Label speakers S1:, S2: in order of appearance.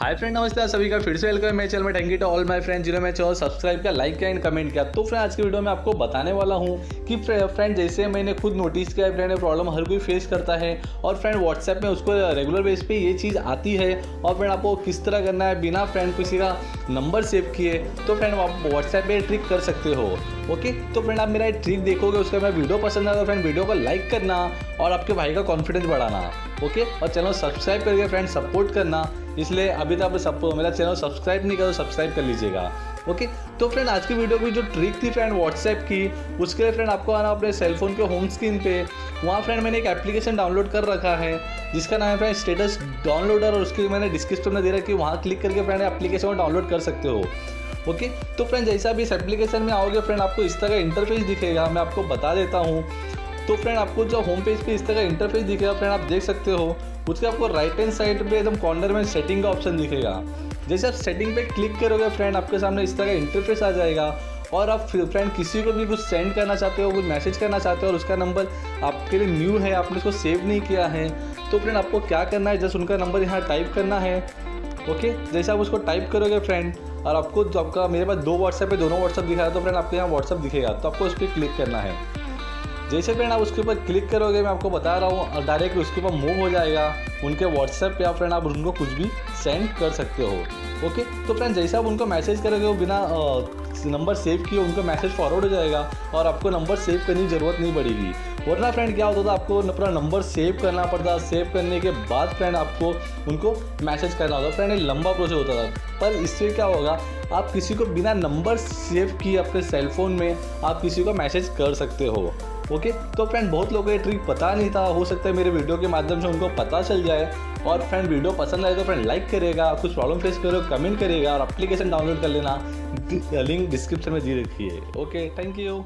S1: Hi friend नमस्ते आप सभी का फिर से वेलकम है मैं चैनल में thank you to all my friend जिन्होंने मैं चैनल सब्सक्राइब किया लाइक किया एंड कमेंट किया तो फ्रेंड आज की वीडियो में आपको बताने वाला हूँ कि फ्रेंड जैसे मैंने खुद नोटिस किया है फ्रेंड ये प्रॉब्लम हर कोई फेस करता है, और फ्रेंड व्हाट्सएप में उसको रेगुलर बेस पे ये चीज़ आती है, और फ्रेंड आपको किस तरह करना है, बिना फ्रेंड किसी का नंबर सेव किए तो फ्रेंड आप व्हाट्सएप पर ट्रिक कर सकते हो। ओके तो फ्रेंड आप मेरा एक ट्रिक देखोगे, उसका मैं वीडियो पसंद आया तो फ्रेंड वीडियो को लाइक करना और आपके भाई का कॉन्फिडेंस बढ़ाना। ओके और चैनल सब्सक्राइब करके फ्रेंड सपोर्ट करना। इसलिए अभी तक आप सब मेरा चैनल सब्सक्राइब नहीं करो सब्सक्राइब कर लीजिएगा। ओके तो फ्रेंड आज की वीडियो की जो ट्रिक थी फ्रेंड व्हाट्सएप की, उसके लिए फ्रेंड आपको आना अपने सेलफोन के होम स्क्रीन पे। वहाँ फ्रेंड मैंने एक एप्लीकेशन डाउनलोड कर रखा है, जिसका नाम है फ्रेंड स्टेटस डाउनलोडर और उसकी मैंने डिस्क्रिप्शन में दे रखा कि वहाँ क्लिक करके फ्रेंड एप्लीकेशन को डाउनलोड कर सकते हो। ओके तो फ्रेंड जैसा भी इस एप्लीकेशन में आओगे फ्रेंड आपको इस तरह का इंटरफेस दिखेगा, मैं आपको बता देता हूँ। तो फ्रेंड आपको जो होम पेज पे इस तरह का इंटरफेस दिखेगा फ्रेंड आप देख सकते हो, उसके आपको राइट हैंड साइड पे एकदम कॉर्नर में सेटिंग का ऑप्शन दिखेगा। जैसे आप सेटिंग पे क्लिक करोगे फ्रेंड आपके सामने इस तरह का इंटरफेस आ जाएगा। और आप फ्रेंड किसी को भी कुछ सेंड करना चाहते हो, कुछ मैसेज करना चाहते हो और उसका नंबर आपके लिए न्यू है, आपने उसको सेव नहीं किया है तो फ्रेंड आपको क्या करना है? जस्ट उनका नंबर यहाँ टाइप करना है। ओके जैसे आप उसको टाइप करोगे फ्रेंड और आपको जो आपका, मेरे पास दो व्हाट्सएप है, दोनों व्हाट्सएप दिखा है तो फ्रेंड आपके यहाँ व्हाट्सएप दिखेगा तो आपको उस पर क्लिक करना है। जैसे फ्रेंड आप उसके ऊपर क्लिक करोगे, मैं आपको बता रहा हूँ, और डायरेक्ट उसके ऊपर मूव हो जाएगा, उनके व्हाट्सएप पे आप फ्रेंड आप उनको कुछ भी सेंड कर सकते हो। ओके तो फ्रेंड जैसे आप उनको मैसेज करोगे, वो बिना नंबर सेव किए उनको मैसेज फॉरवर्ड हो जाएगा, और आपको नंबर सेव करने की ज़रूरत नहीं पड़ेगी। वरना फ्रेंड क्या होता था? आपको अपना नंबर सेव करना पड़ता सेव करने के बाद फ्रेंड आपको उनको मैसेज करना होता फ्रेंड एक लंबा प्रोसेस होता था। पर इससे क्या होगा? आप किसी को बिना नंबर सेव किए अपने सेलफोन में आप किसी को मैसेज कर सकते हो। ओके तो फ्रेंड बहुत लोगों को ये ट्रिक पता नहीं था। हो सकता है मेरे वीडियो के माध्यम से उनको पता चल जाए। और फ्रेंड वीडियो पसंद आए तो फ्रेंड लाइक करेगा। कुछ प्रॉब्लम फेस करो कमेंट करेगा। और एप्लीकेशन डाउनलोड कर लेना। लिंक डिस्क्रिप्शन में दी रखी है। Okay thank you